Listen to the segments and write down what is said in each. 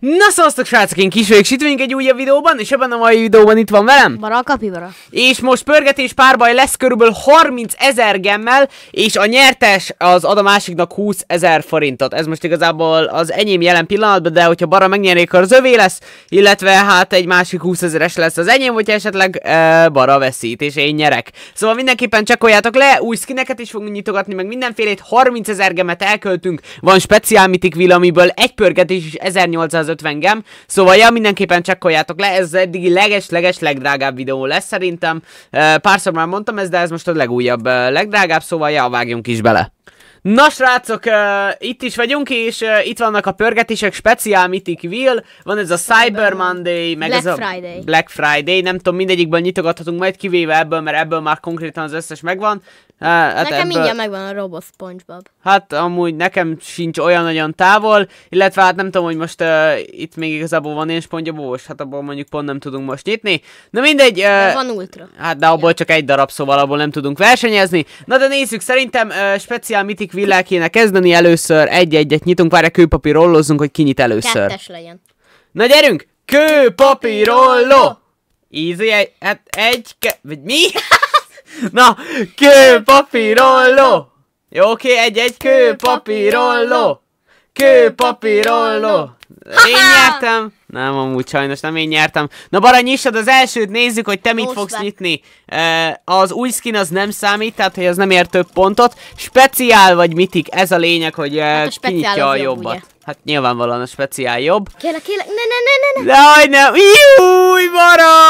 Na szavaztok srácok, én kis itt vagyunk egy újabb videóban, és ebben a mai videóban itt van velem. Bara a kapibara. És most pörgetés párbaj lesz körülbelül 30 ezer gemmel, és a nyertes az ad a másiknak 20 ezer forintot. Ez most igazából az enyém jelen pillanatban, de hogyha Bara megnyerné, akkor az övé lesz, illetve hát egy másik 20 ezeres lesz az enyém, hogyha esetleg e, Bara veszít, és én nyerek. Szóval mindenképpen csekkoljátok le, új skineket is fogunk nyitogatni, meg mindenfélét, 30 ezer gemet elköltünk, van speciál mitik villamiből egy pörgetés is 1800 250 gem, szóval ja, mindenképpen csekkoljátok le, ez eddigi leges-leges legdrágább videó lesz szerintem. Párszor már mondtam ezt, de ez most a legújabb, legdrágább, szóval ja, vágjunk is bele. Na srácok, uh, itt is vagyunk, és uh, itt vannak a pörgetések, speciál Mythic Wheel, van ez a Cyber Monday, meg Black ez a Friday. Black Friday, nem tudom, mindegyikből nyitogathatunk, majd kivéve ebből, mert ebből már konkrétan az összes megvan. Hát Nekem ebből... mindjárt megvan a Robo Spongebob. Hát amúgy nekem sincs olyan nagyon távol, illetve hát nem tudom, hogy most uh, itt még igazából van ilyen spongyabós, hát abból mondjuk pont nem tudunk most nyitni. Na mindegy, De uh, van ultra. hát de abból csak egy darab, szóval abból nem tudunk versenyezni. Na de nézzük, szerintem uh, speciál Mythic Villel kéne kezdeni először, egy-egyet nyitunk, várj, kőpapír rollózzunk, hogy ki nyit először. Kettes legyen. Na gyerünk! Kőpapír rolló! Easy, egy, hát egy, ke, vagy mi? Na, kőpapírolló! Jó, oké, egy-egy kőpapírolló! Kőpapírolló! Én nyertem! Nem, amúgy sajnos nem én nyertem. Na Bara, nyissad az elsőt, nézzük, hogy te mit Most fogsz be. nyitni. E, az új skin az nem számít, tehát hogy az nem ér több pontot. Speciál vagy mitik, ez a lényeg, hogy Hát e, a speciál kinyitja a jobb, jobbat. ugye? Hát nyilvánvalóan a speciál jobb. Kérlek, kérlek, ne, ne, ne, ne, ne. Jaj, nem! Júj, Bara!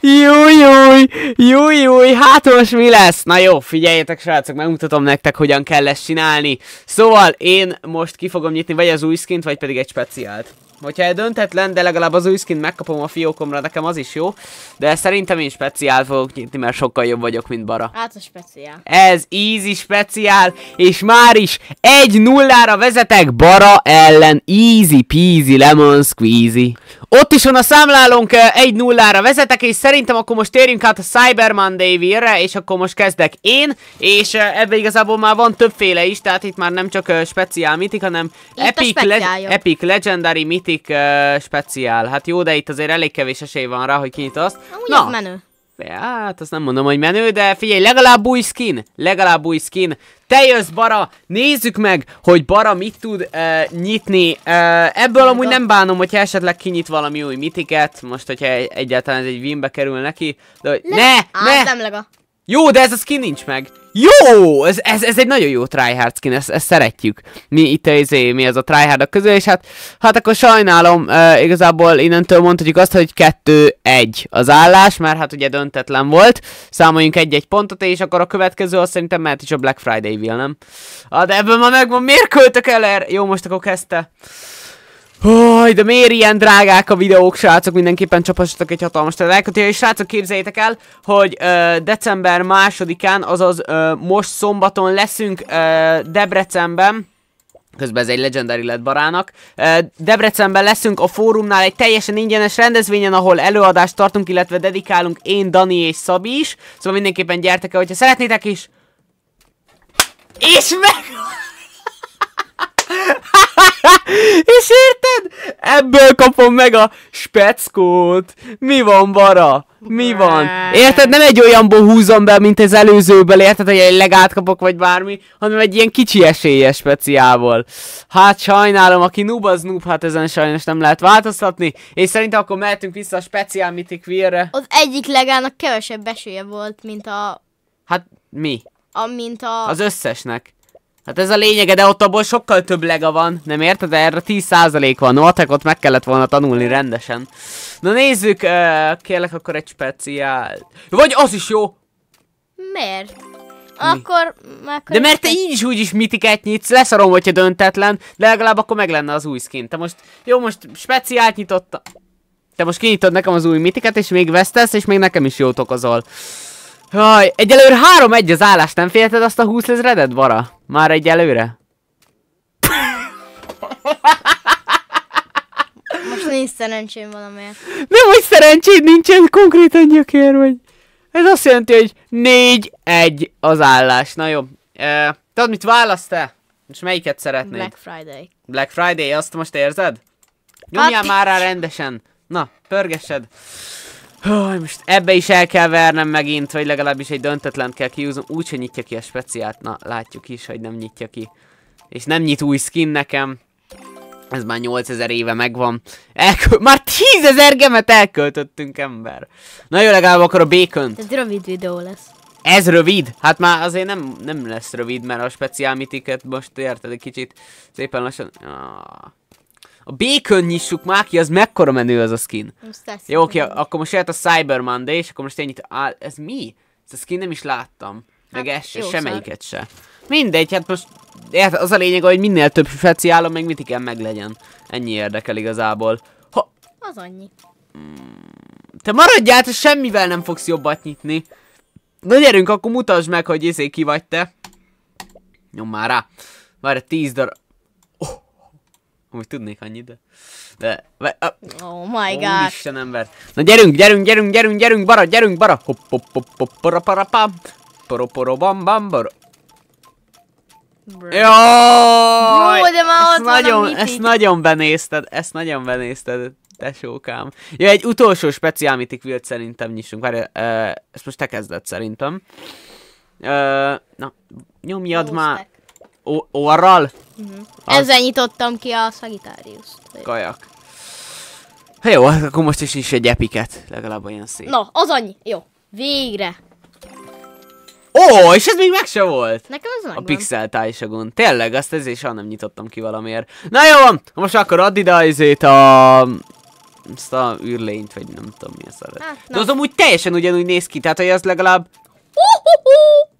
Júj, júj! Júj, júj! Hát most mi lesz? Na jó, figyeljetek, srácok, megmutatom nektek, hogyan kell ezt csinálni. Szóval én most ki fogom nyitni vagy az új skint, vagy pedig egy speciált. Hogyha döntetlen, de legalább az új skint megkapom a fiókomra, nekem az is jó. De szerintem én speciál fogok nyitni, mert sokkal jobb vagyok, mint Bara. Hát a speciál. Ez easy speciál, és már is egy nullára vezetek Bara ellen. Easy peasy lemon squeezy. Ott is van a számlálónk, eh, egy nullára vezetek, és szerintem akkor most térjünk át a Cyber Monday vírre, és akkor most kezdek én, és eh, ebbe igazából már van többféle is, tehát itt már nem csak uh, speciál mythic, hanem Itt epic, jobb. epic, legendary, mythic uh, speciál. Hát jó, de itt azért elég kevés esély van rá, hogy kinyit azt. Amúgy ez menő. Hát, azt nem mondom, hogy menő, de figyelj, legalább új skin, legalább új skin. Te jössz, Bara, nézzük meg, hogy Bara mit tud uh, nyitni. Uh, ebből amúgy nem bánom, hogyha esetleg kinyit valami új mitiket, most, hogyha egy- egyáltalán ez egy winbe kerül neki. De, hogy- ne, ne, Á, nem lega. jó, de ez a skin nincs meg. Jó, ez, ez, ez egy nagyon jó tryhard skin, ezt, ezt szeretjük. Mi itt izé, mi az a tryhardok közül, és hát, hát akkor sajnálom, uh, igazából innentől mondhatjuk azt, hogy 2-1 az állás, mert hát ugye döntetlen volt. Számoljunk egy-egy pontot, és akkor a következő azt szerintem mehet is a Black Friday will, nem? Ah, de ebből már megvan, miért költök el erre? Jó, most akkor kezdte. Hoj, de miért ilyen drágák a videók, srácok? Mindenképpen csapassatok egy hatalmas lájkot, és srácok, képzeljétek el, hogy ö, december másodikán, azaz ö, most szombaton leszünk ö, Debrecenben, Közben ez egy legendary lett barának. Debrecenben leszünk a fórumnál egy teljesen ingyenes rendezvényen, ahol előadást tartunk, illetve dedikálunk én, Dani és Szabi is. Szóval mindenképpen gyertek el, hogyha szeretnétek is. És meg... És érted? Ebből kapom meg a speckót. Mi van, Bara? Mi van? Érted? Nem egy olyanból húzom be, mint az előzőből, érted, hogy egy legát kapok, vagy bármi, hanem egy ilyen kicsi esélyes speciálból. Hát sajnálom, aki noob, az noob, hát ezen sajnos nem lehet változtatni. És szerintem akkor mehetünk vissza a speciál Mythic Wheel-re. Az egyik legának kevesebb esélye volt, mint a... Hát mi? a mint a... Az összesnek. Hát ez a lényege, de ott abból sokkal több lega van, nem érted? Erre 10% van, no, ott meg kellett volna tanulni rendesen. Na nézzük, uh, kérlek akkor egy speciál. Vagy az is jó! Miért? Akkor... akkor De mert te így is úgy is mitiket nyitsz, leszarom, hogyha döntetlen, de legalább akkor meg lenne az új skin. Te most, jó, most speciált nyitotta. Te most kinyitod nekem az új mitiket, és még vesztesz, és még nekem is jót okozol. Haj, egyelőre 3-1 az állás, nem félted azt a 20 ezredet, Bara? Már egyelőre? Most nincs szerencsém valamiért. Nem, hogy szerencséd nincsen, konkrétan gyökér vagy. Ez azt jelenti, hogy 4-1 az állás. Na jó. E, tudod, mit választ te? Most melyiket szeretnéd? Black Friday. Black Friday, azt most érzed? Nyomjál Hát- már rá rendesen. Na, pörgessed. Hú, most ebbe is el kell vernem megint, vagy legalábbis egy döntetlent kell kiúznom. Úgy, hogy nyitja ki a speciált. Na, látjuk is, hogy nem nyitja ki. És nem nyit új skin nekem. Ez már 8000 éve megvan. Elkö- már 10.000 gemet elköltöttünk, ember. Na jó, legalább akkor a bacon Ez rövid videó lesz. ez rövid? Hát már azért nem, nem lesz rövid, mert a speciál mitiket most érted egy kicsit szépen lassan... Ah. A bacon nyissuk már ki, az mekkora menő az a skin. Jó, oké, akkor most jött a Cyber Monday, és akkor most ennyit... Á, ez mi? Ez a skin nem is láttam. Meg Hát, ez se, jó semmelyiket se. Mindegy, hát most... Érted, az a lényeg, hogy minél több speciálom, meg mitiken meg legyen. Ennyi érdekel igazából. Ha, Az annyi. te maradjál, te semmivel nem fogsz jobbat nyitni. Na gyerünk, akkor mutasd meg, hogy izé ki vagy te. Nyom már rá. Várj, 10 darab... Oh. Úgy tudnék annyit, de... De... Ah, Oh my god. Úristen ember. Na gyerünk, gyerünk, gyerünk, gyerünk, gyerünk, bara, gyerünk, bara. Hopp, hopp, hopp, hopp, para, para, pam. Poro, poro, bam, bam, bara. Brr. Jaj! Bro, de már ezt nagyon, mitik. ezt nagyon benézted, ezt nagyon benézted, tesókám. Ja, egy utolsó speciál mythic wilt szerintem nyissunk. Várj, ezt most te kezded szerintem. Na, nyomjad már. Orral? Az- Ezzel nyitottam ki a Sagittarius-t. Kajak. Ha jó, hát akkor most is is egy epiket. Legalább olyan szép. Na, az annyi. Jó. Végre. Ó, és ez még meg se volt. Nekem ez A megvan. Pixel Taisagon. Tényleg, azt ezért soha nem nyitottam ki valamiért. Na jó van, most akkor add ide izét a... Ezt a űrlényt, vagy nem tudom mi a... Hát, De az amúgy teljesen ugyanúgy néz ki, tehát hogy az legalább... Hú-hú-hú.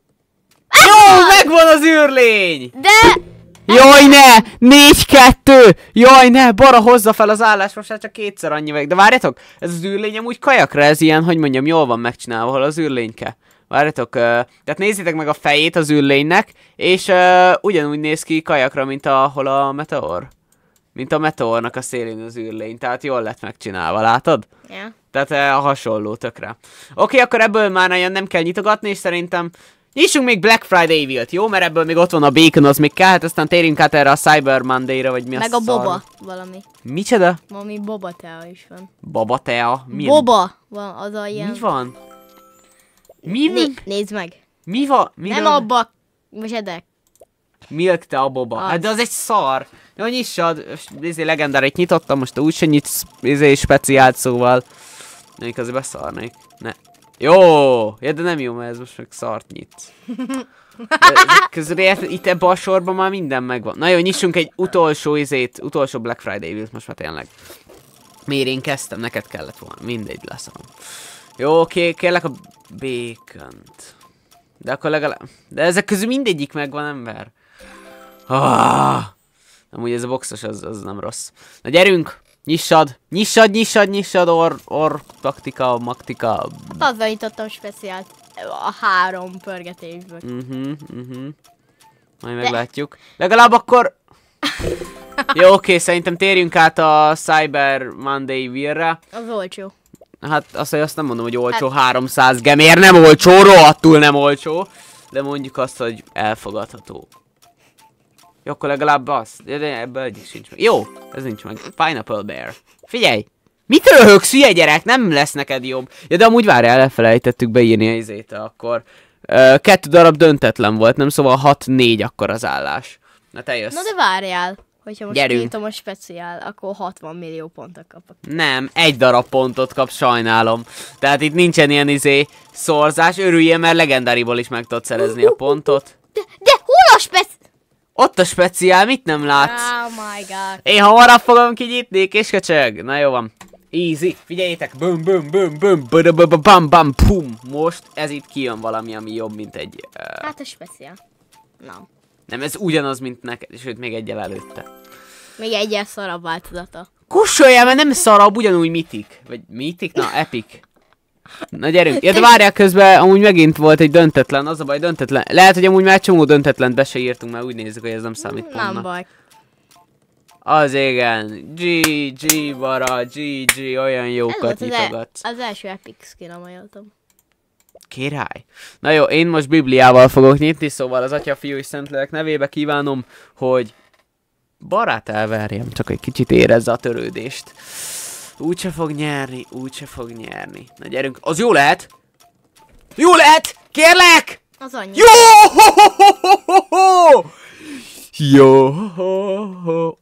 Jó, megvan az űrlény! De... Jaj ne! 4-2! Jaj ne! Bara hozza fel az állás, most már csak kétszer annyi meg. De várjatok, ez az űrlény amúgy kajakra, ez ilyen, hogy mondjam, jól van megcsinálva, hol az űrlényke. Várjatok, uh, tehát nézzétek meg a fejét az űrlénynek, és uh, ugyanúgy néz ki kajakra, mint ahol a meteor. Mint a meteornak a szélén az űrlény, tehát jól lett megcsinálva, látod? Ja. Tehát uh, hasonló tökre. Oké, akkor ebből már nagyon nem kell nyitogatni, és szerintem nyissunk még Black Friday Evil-t, jó? Mert ebből még ott van a Bacon, az még kell, hát aztán térjünk át erre a Cyber Monday-ra, vagy mi Meg a a boba valami. Micsoda? Valami boba tea is van. Baba tea? Milyen? Boba van, az a ilyen... Mi van? Mi, Né- nézd meg. mi van? Mi Nem van? abba... Most edek. Milk te a boba. Az. Hát de az egy szar. Jó, nyissad. Izé legendárit nyitottam, most úgyse nyitsz izé speciált szóval. Még azért beszarnék. Ne. Jó! Ja, de nem jó, mert ez most meg szart nyitsz. Közben érted, itt ebbe a sorban már minden megvan. Na jó, nyissunk egy utolsó izét, utolsó Black Friday Evil-t most már tényleg. Miért én kezdtem, neked kellett volna. Mindegy, leszarom. Jó, oké, kérlek a bacon-t. De akkor legalább... De ezek közül mindegyik megvan, ember. Ah, amúgy ez a boxos, az, az nem rossz. Na gyerünk! Nyissad! Nyissad, nyissad, nyissad! Or, or, taktika, maktika. Azzal nyitottam speciált a három pörgetésből. Mhm, mhm. Majd meglátjuk. Legalább akkor... Jó, oké, szerintem térjünk át a Cyber Monday Virre. Az olcsó. Hát azt, azt nem mondom, hogy olcsó 300 gemér, nem olcsó, rohadtul nem olcsó. De mondjuk azt, hogy elfogadható. Jó, akkor legalább az. De, de ebből egyik sincs meg. Jó, ez nincs meg. Pineapple Bear. Figyelj! Mit röhögsz, hülye gyerek? Nem lesz neked jobb. Ja, de amúgy várjál, elfelejtettük beírni a izét akkor. Ö, kettő darab döntetlen volt, nem? Szóval 6-4 akkor az állás. Na te jössz. Na de várjál. Hogyha most Gyerünk. kinyitom a speciál, akkor 60 millió pontot kapok. Nem, egy darab pontot kap, sajnálom. Tehát itt nincsen ilyen izé szorzás, örüljél, mert legendáriból is meg tudod szerezni a pontot. De, de hol a spec... Ott a speciál, mit nem látsz? Oh my god. Én hamarabb fogom kinyitni, kis köcsög. Na jó van. Easy. Figyeljétek. Bum, bum, bum, bum, bum, bum, bum, bum, pum. Most ez itt kijön valami, ami jobb, mint egy... Uh, Hát a speciál. Nem. nem, ez ugyanaz, mint neked, sőt, még egyel előtte. Még egyel szarabb változata. Kussoljál, mert nem szarabb, ugyanúgy mitik. Vagy mitik? Na, epic. Na gyerünk. Ja, de várják közben, amúgy megint volt egy döntetlen, az a baj, döntetlen. Lehet, hogy amúgy már csomó döntetlent be se írtunk, mert úgy nézzük, hogy ez nem számít Nem pontnak. baj. Az igen. GG, bara, GG, olyan jókat az, el, nyitogatsz. az első epic skin, amelyoltam. Király. Na jó, én most Bibliával fogok nyitni, szóval az Atya, Fiú és Szentlélek nevébe kívánom, hogy barát elverjem, csak egy kicsit érezze a törődést. Úgyse fog nyerni, úgyse fog nyerni. Na gyerünk, az jó lehet! Jó lehet! Kérlek! Az annyi. Jó! Jó!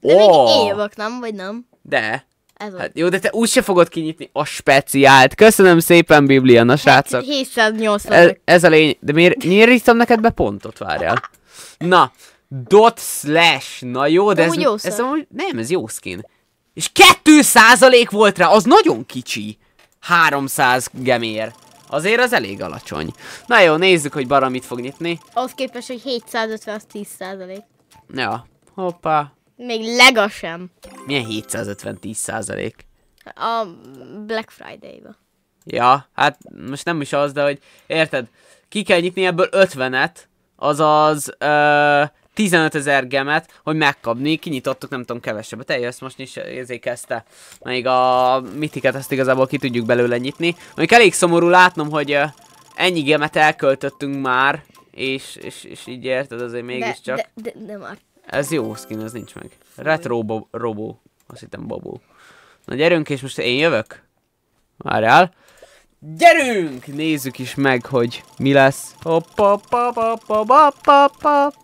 De még évek, nem? Vagy nem? De. Ez. Hát jó, de te úgyse fogod kinyitni a speciált. Köszönöm szépen, Biblia, na srácok. 780 Ez, ez a lény... De miért, miért írtam neked be pontot, várjál? Na, dot slash. Na jó, de ez, Amúgy jó ez amúgy, nem, ez jó skin. És 2 százalék volt rá, az nagyon kicsi. 300 gemér. Azért az elég alacsony. Na jó, nézzük, hogy Bara mit fog nyitni. Ahhoz képest, hogy 750 az 10 százalék. Ja, hoppá. Még lega sem. Milyen 750 10 százalék? A Black Friday-ba. Ja, hát most nem is az, de hogy érted, ki kell nyitni ebből 50-et, azaz ö, 15 ezer gemet, hogy megkapni, kinyitottuk nem tudom kevesebbet, eljössz most is ezért kezdte. Még a mitiket ezt igazából ki tudjuk belőle nyitni. Mondjuk elég szomorú látnom, hogy ennyi gemet elköltöttünk már, és, és, és így érted, azért mégiscsak. De, de, de, de már. Ez jó skin, ez nincs meg. Retro bo- robó. Azt hittem babó. Na gyerünk, és most én jövök? Várjál. Gyerünk! Nézzük is meg, hogy mi lesz. Hopp, hopp, hopp, hopp, hopp, hopp, hopp,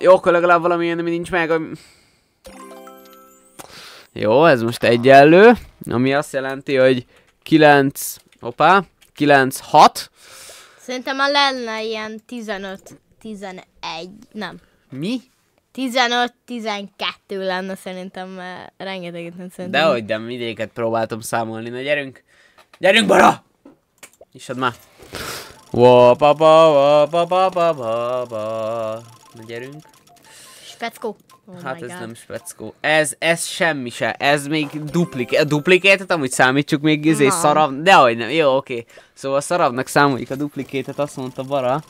Jó, akkor legalább valami ilyen, ami nincs meg. ami- Jó, ez most egyenlő, ami azt jelenti, hogy 9, hoppá, 9, 6. Szerintem már lenne ilyen 15, 11, nem. Mi? 15-12 lenne szerintem, mert rengeteget nem szerintem. Dehogy, de vidéket próbáltam számolni. Na gyerünk! Gyerünk, bara! Isad már. Wa pa pa wa pa pa pa pa pa. Na gyerünk. Speckó. Oh Hát ez God. nem speckó. Ez, ez semmi se. Ez még duplik. A duplikétet amúgy számítsuk még izé Na. szarav. Dehogy nem. Jó, oké. Szóval szaravnak számoljuk a duplikétet, azt mondta Bara.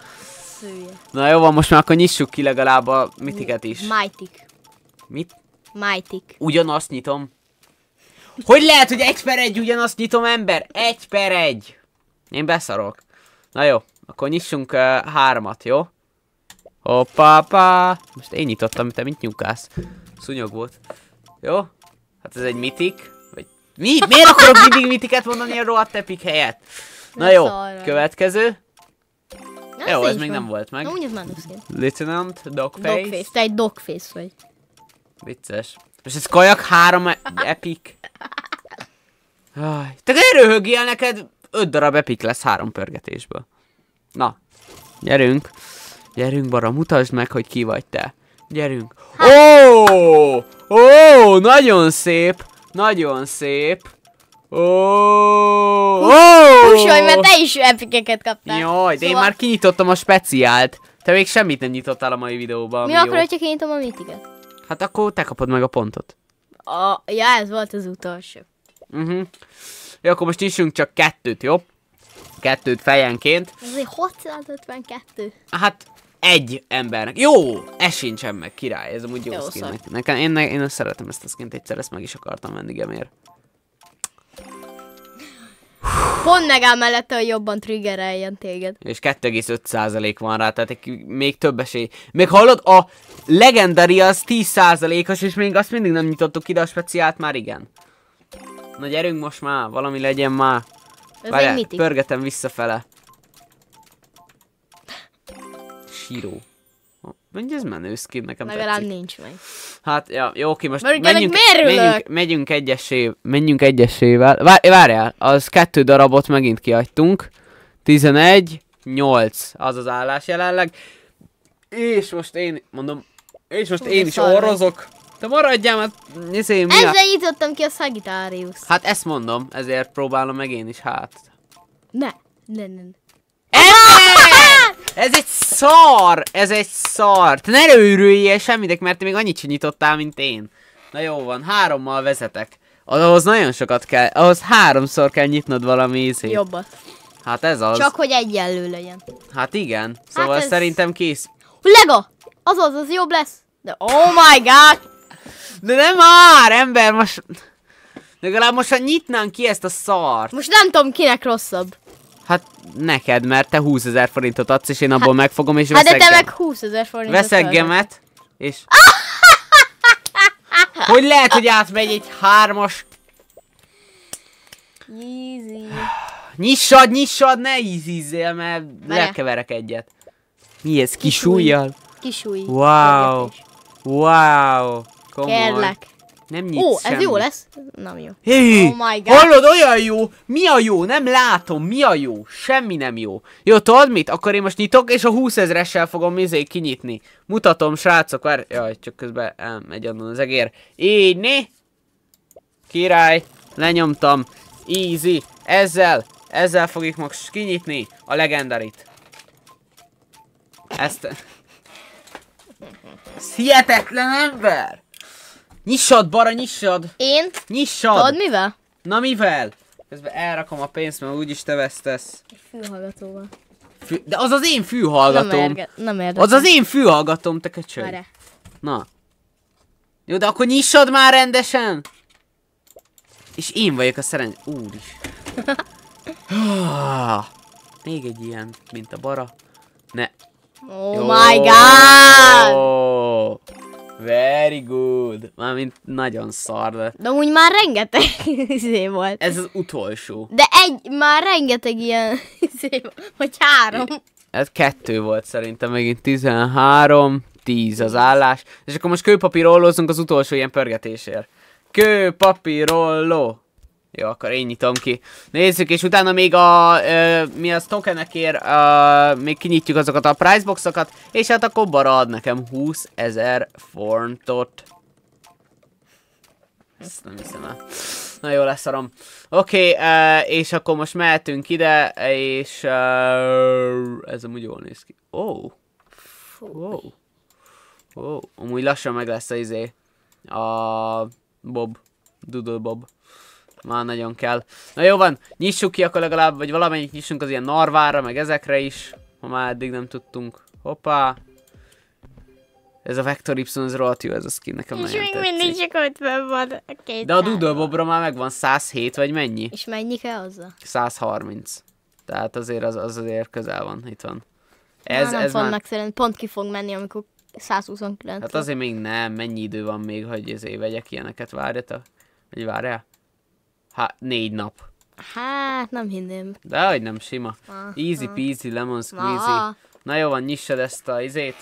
Szője. Na jó van, most már akkor nyissuk ki legalább a mitiket is. Mightik. Mit? Mightik. Ugyanazt nyitom. Hogy lehet, hogy egy per egy ugyanazt nyitom, ember? Egy per egy. Én beszarok. Na jó, akkor nyissunk uh, hármat, jó? Hoppá, Most én nyitottam, te mint nyugász. Szúnyog volt. Jó? Hát ez egy mitik. Vagy... Mi? Miért akarok mindig mitiket mondani a rohadt epic helyett? Na jó, következő. Na, Jó, ez még meg. nem volt meg. Na, úgy ez már. Lieutenant, Dogface. Dogface. Te egy dogface vagy. Vicces. És ez kajak három e- epic. Aj, te röhögjél neked, öt darab epic lesz három pörgetésből. Na, gyerünk. Gyerünk, Bara, mutasd meg, hogy ki vagy te. Gyerünk. Ó, ó, nagyon szép, nagyon szép. Ó, ó. Húsolj, mert te is epikeket kaptál. Jaj, de én Szóval- már kinyitottam a speciált. Te még semmit nem nyitottál a mai videóban. Mi akkor, hogyha kinyitom a mitiket? Hát akkor te kapod meg a pontot. A, ja, ez volt az utolsó. Uh-huh. Jó, akkor most nyissunk csak kettőt, jó? Kettőt fejenként. Azért 652. Hát egy embernek. Jó! Ez sincsen meg, király. Ez amúgy jó, Jó skin. Nekem, én, én ezt szeretem ezt a skint, egyszer ezt meg is akartam venni, Gemér. Pont megáll mellette, hogy jobban triggereljen téged. És 2,5% van rá, tehát egy, még több esély. Még hallod, a legendary az 10%-os, és még azt mindig nem nyitottuk ide, a speciált már igen. Na gyerünk most már, valami legyen már. Ez Várjál, egy mitik. pörgetem visszafele. Síró. Mondja, ez menő skin, nekem Legalább tetszik. nincs meg. Hát, ja, jó, oké, most Mert menjünk, menjünk, megyünk egyessé, menjünk egyesével. Vár, várjál, az kettő darabot megint kiadtunk. 11, 8, az az állás jelenleg. És most én, mondom, és most Hú, én is szar vagy. Te maradjál, mert izé, mi. Ezzel nyitottam ki a Sagittarius. Hát ezt mondom, ezért próbálom meg én is, hát. Ne, ne, ne. Ez egy szar! Ez egy szar! Te ne őrüljél semmitek, mert te még annyit sem nyitottál, mint én. Na jó van, hárommal vezetek. Ahhoz nagyon sokat kell, ahhoz háromszor kell nyitnod valami ízét. Jobbat. Hát ez az. Csak hogy egyenlő legyen. Hát igen. Szóval ez- szerintem kész. Lego! Azaz, az jobb lesz. De oh my god! De nem már, ember, most... Legalább most ha nyitnánk ki ezt a szart. Most nem tudom, kinek rosszabb. Hát neked, mert te 20 ezer forintot adsz, és én abból megfogom, és Hát de veszek, te meg 20 ezer forintot veszek költesz. gemet, És... hogy lehet, hogy átmegy egy hármas... Easy. Nyissad, nyissad, ne ízízzél, mert Várjál. lekeverek egyet. Mi ez, kis ujj. ujjal? Kis új. Wow. Wow. Komoly. Kérlek. Nem nyitsz Ó, ez semmit. jó lesz? Nem jó. Hé, Oh my God. hallod, olyan jó! Mi a jó? Nem látom, mi a jó? Semmi nem jó. Jó, tudod mit? Akkor én most nyitok, és a 20 ezressel fogom izé kinyitni. Mutatom, srácok, várj, jaj, csak közben elmegy onnan az egér. Így, né? Király, lenyomtam. Easy. Ezzel, ezzel fogjuk most kinyitni a legendarit. Ezt... Ez hihetetlen ember! Nyissad, bara, nyissad! Én? Nyissad! Tudod mivel? Na mivel? Közben elrakom a pénzt, mert úgyis te vesztesz. Egy fülhallgatóval. Fű... De az az én Nem, fülhallgatom. érge, nem érdekel. Az az én fülhallgatom, te köcsög. Várjál. Na. Jó, de akkor nyissad már rendesen! És én vagyok a szerencs... Úr is. Ah, Még egy ilyen, mint a bara. Ne. Oh Jó. my god! Very good. Mármint nagyon szar, de De úgy már rengeteg izé volt. ez az utolsó. De egy, már rengeteg ilyen izé volt. Vagy három. Ez kettő volt szerintem, megint 13, 10 az állás. És akkor most kőpapírollózunk az utolsó ilyen pörgetésért. Kőpapírolló. Jó, akkor én nyitom ki. Nézzük, és utána még a, ö, mi az tokenekért, ö, még kinyitjuk azokat a priceboxokat, és hát akkor Bara ad nekem 20 ezer fontot. Ezt nem hiszem el. Na jó, leszarom. Oké, okay, és akkor most mehetünk ide, és uh, ez amúgy jól néz ki. Ó, oh. wow. Wow. Amúgy lassan meg lesz a izé. A Bob. Doodle Bob. Már nagyon kell. Na jó van, nyissuk ki akkor legalább, vagy valamennyit nyissunk az ilyen narvára, meg ezekre is. Ha már eddig nem tudtunk. Hoppá. Ez a Vector Y, ez rohadt jó ez a skin, nekem És nagyon még tetszik. mindig csak 50 van a két De a szám. Doodle Bobra már megvan 107 vagy mennyi? És mennyi kell hozzá? 130. Tehát azért az, az azért közel van, itt van. Ez, Ez, nem ez fog már... meg szerintem. Pont ki fog menni, amikor 129 Hát azért még nem, mennyi idő van még, hogy ezért vegyek ilyeneket, várjatok. Vagy várjál? Hát négy nap. Hát, nem hinném. De hogy nem sima. Ah, Easy peasy, lemon squeezy. Ah. Na jó van, nyissad ezt a izét.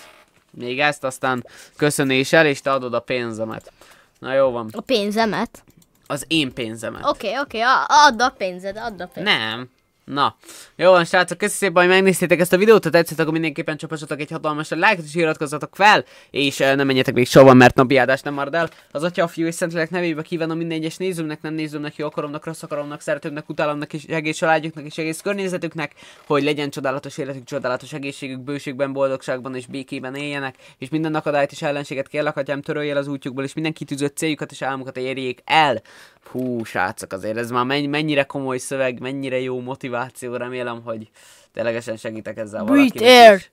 Még ezt, aztán köszönéssel, és te adod a pénzemet. Na jó van. A pénzemet? Az én pénzemet. Oké, okay, oké, okay, add a pénzed, add a pénzed. Nem. Na, jó van, srácok, köszi szépen, hogy megnéztétek ezt a videót, ha tetszett, akkor mindenképpen csapassatok egy hatalmas lájkot, és iratkozzatok fel, és uh, nem menjetek még soha, mert napi áldás nem marad el. Az Atya, a Fiú és Szentlélek nevébe kívánom minden egyes nézőmnek, nem nézőmnek, jó akaromnak, rossz akaromnak, szeretőmnek, utálomnak, és egész családjuknak, és egész környezetüknek, hogy legyen csodálatos életük, csodálatos egészségük, bőségben, boldogságban és békében éljenek, és minden akadályt és ellenséget kérlek, atyám, törölj el az útjukból, és minden kitűzött céljukat és álmukat érjék el. Hú, srácok, azért ez már menny- mennyire komoly szöveg, mennyire jó motiváció, remélem, hogy ténylegesen segítek ezzel Breathe valakinek air. is.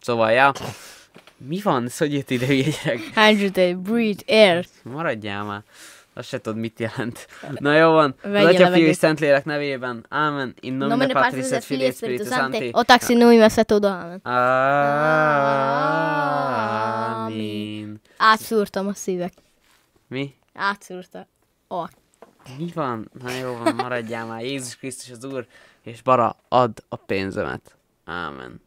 Szóval, ja. Mi van? Hogy jött ide, hülye gyerek? Hundred breathe air. Maradjál már. Azt se tudod, mit jelent. Na jó van. Az Atya, Fiú és. Szentlélek nevében. Ámen. In nomine Patris et Filii Spiritus Sancti. O taxi nui me todo amen. Ámen. Átszúrtam a szívek. Mi? Átszúrta. Ó. Mi van? Na jó van, maradjál már. Jézus Krisztus az Úr, és bara, add a pénzemet. Ámen.